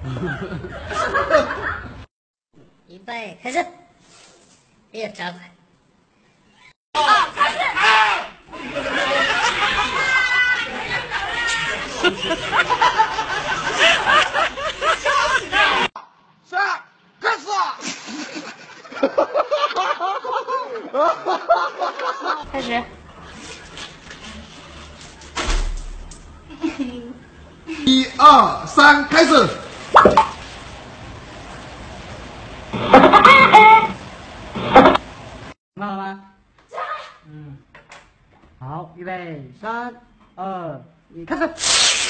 预备，开始。别张开。三，开始。开始。一二三，开始。听到了吗？嗯，好，预备，三二一，开始。